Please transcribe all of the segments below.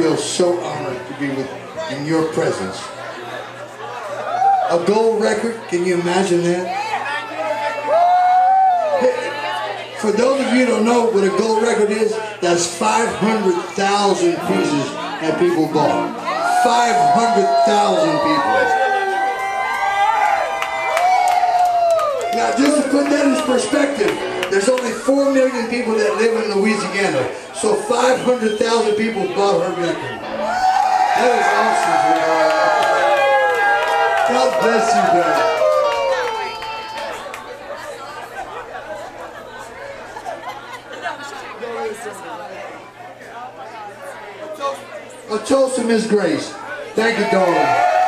feel so honored to be with, in your presence. A gold record, can you imagine that? For those of you don't know what a gold record is, that's 500,000 pieces that people bought. 500,000 people. Now, just to put that in perspective, there's only 4 million people that live in Louisiana. So 500,000 people bought her record. That is awesome. God bless you guys. A toast to Miss Grace. Thank you, darling.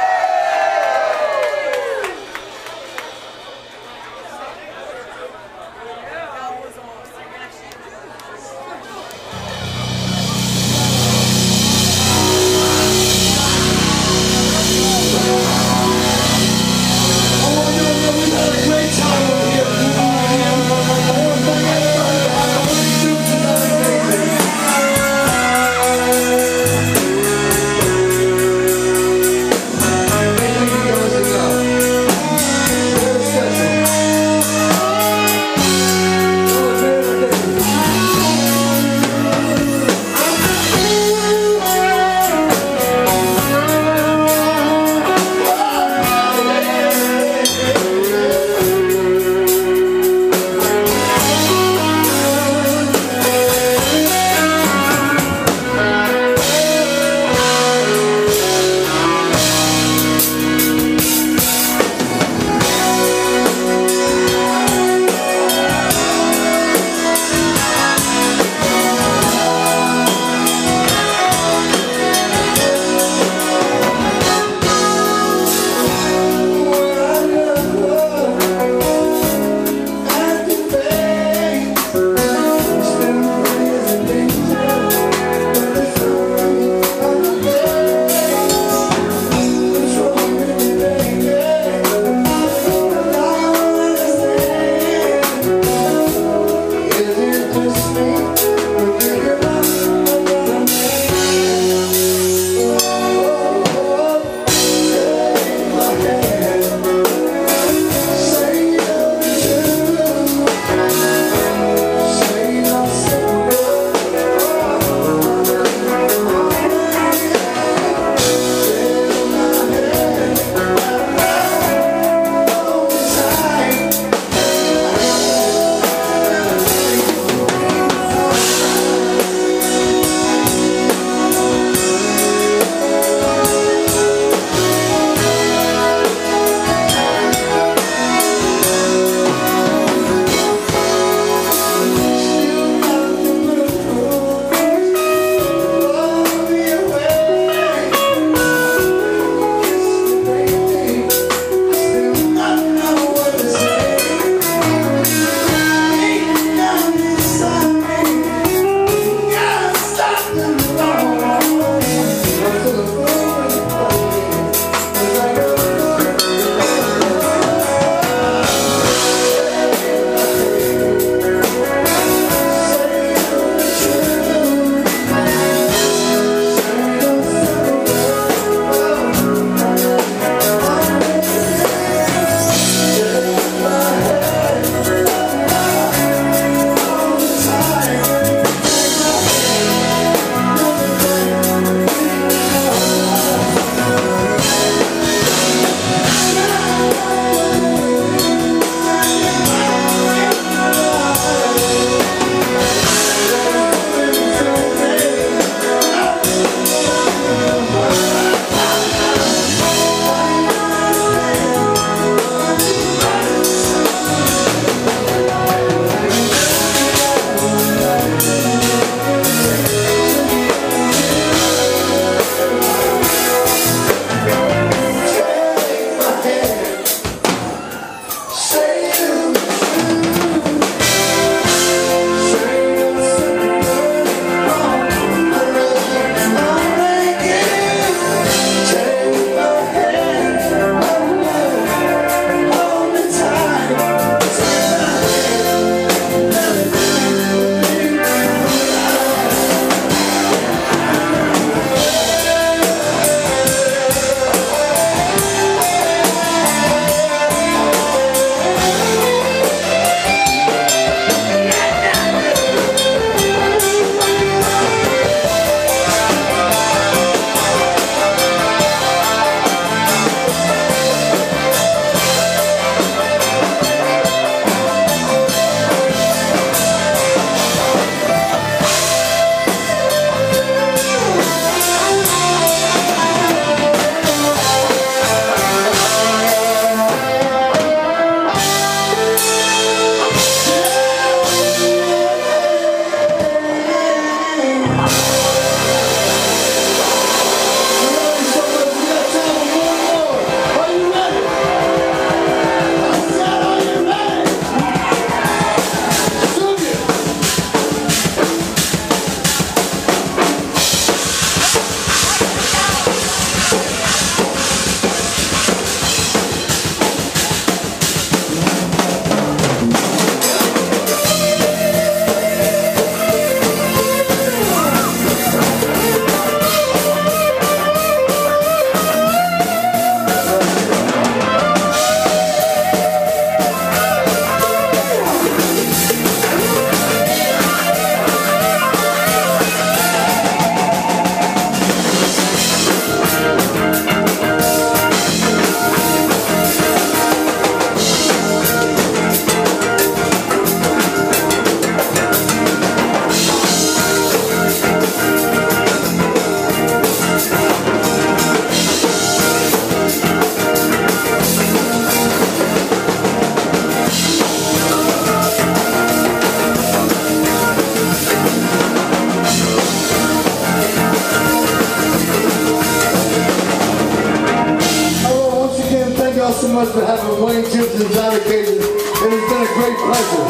much for having Wayne Gibson's allocated. It has been a great pleasure.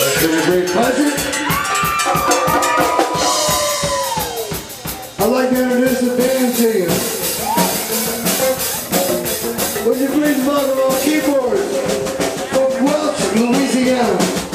It's been a great pleasure. I'd like to introduce the band to you. Would you please welcome on keyboard from Welch, Louisiana.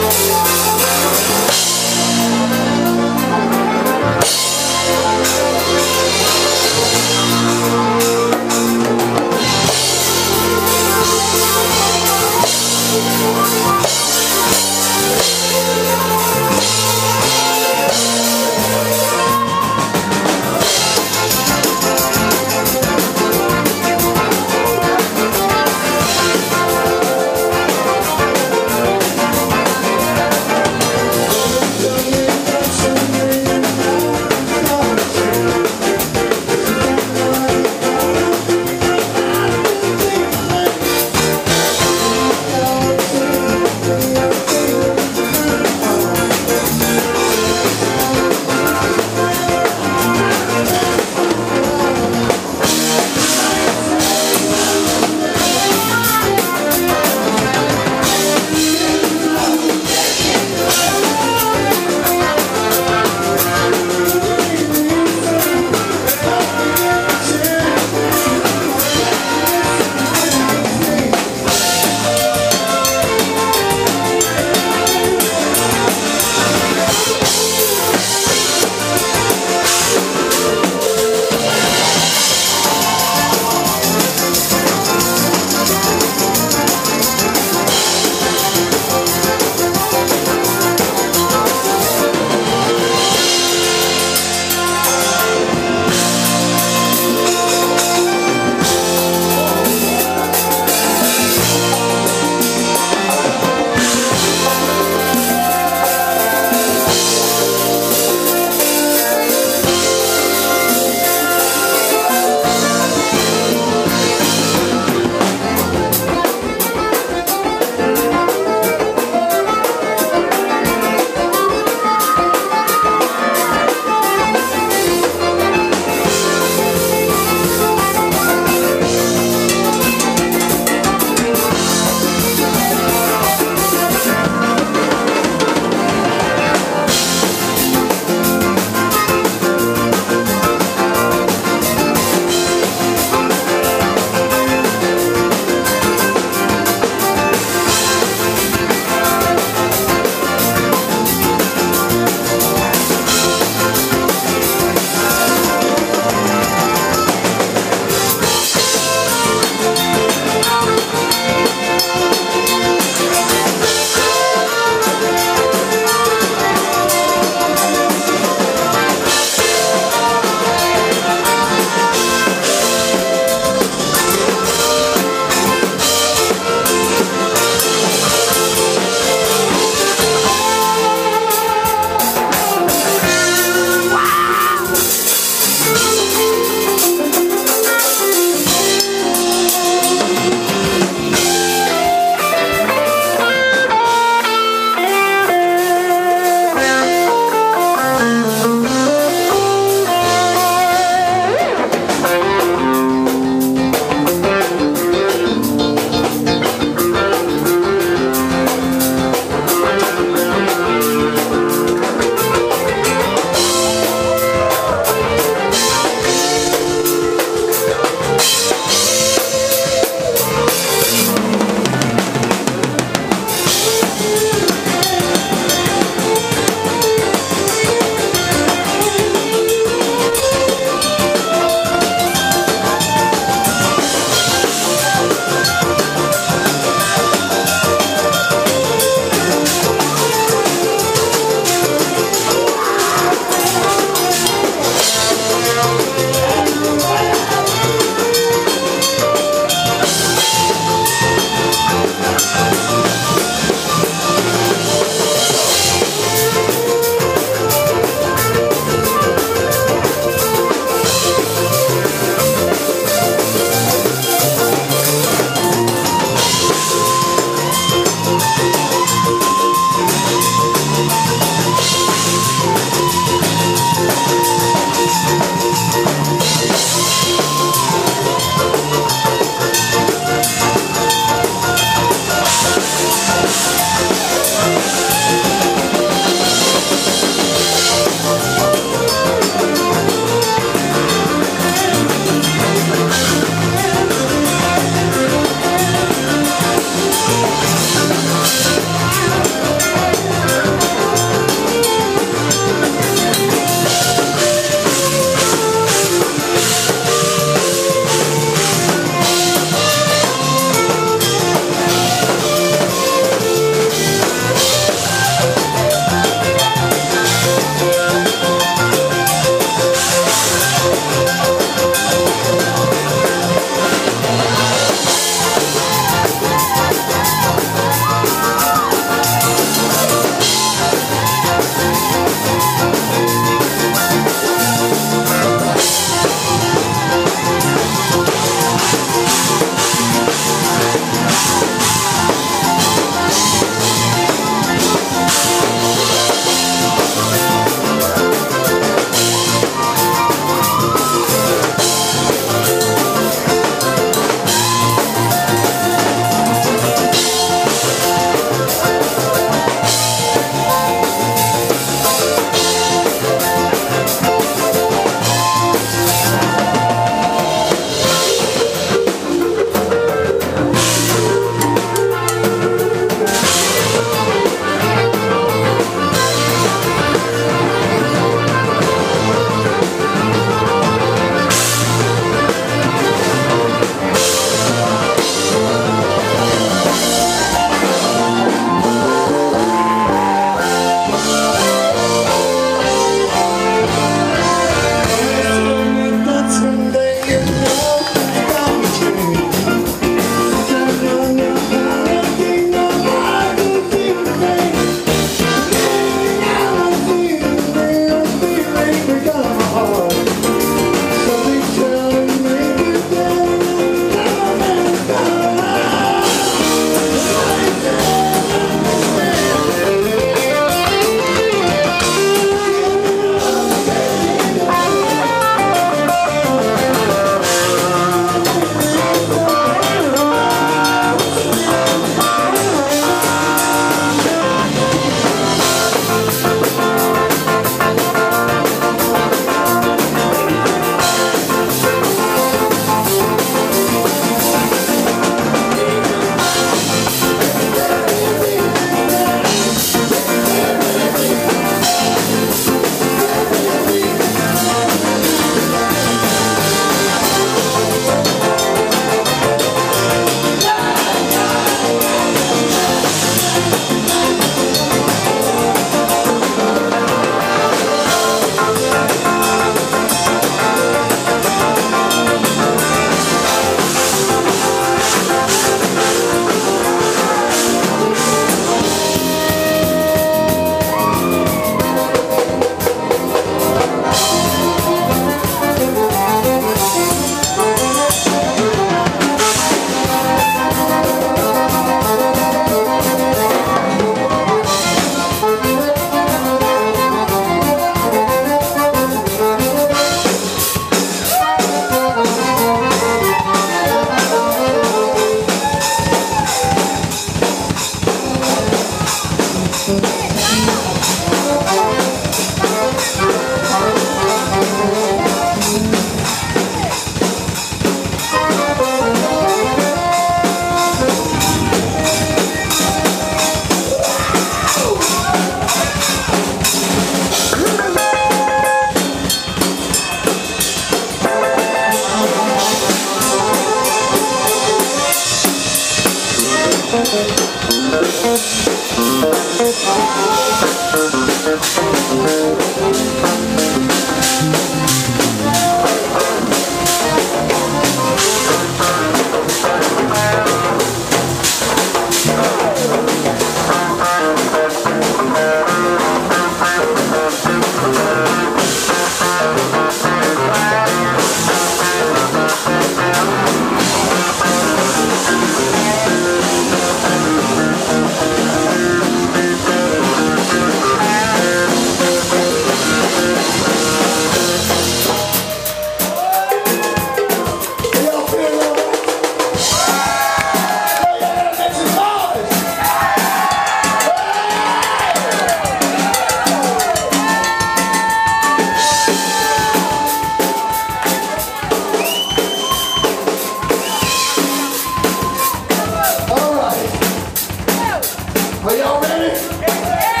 Are y'all ready?